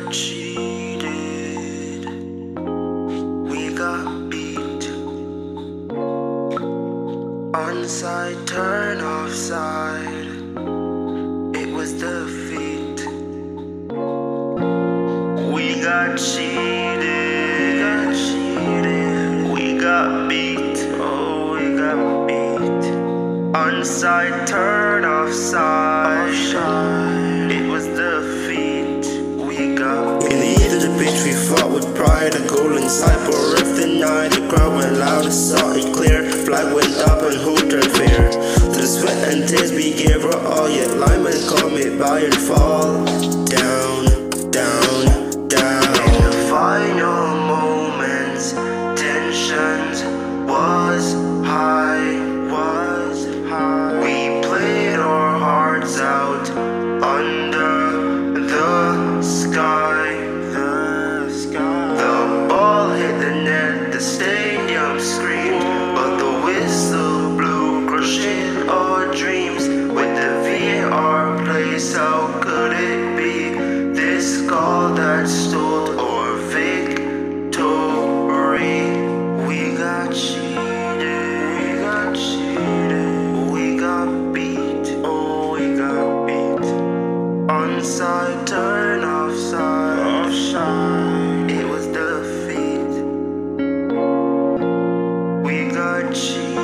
got cheated. We got beat. Onside, turn offside. It was defeat. We got cheated. We got cheated. We got beat. Oh, we got beat. Onside, turn offside. Pride. A inside, but rift the night. The crowd went loud, it saw it clear. Flag went up, and who turned fear? To the sweat and tears we gave our all. Yet linemen call me by and fall down, down, this? How could it be this girl that stole or victory? We got cheated, we got cheated, we got beat, oh we got beat. Onside turn, offside, offside. It was defeat. We got cheated.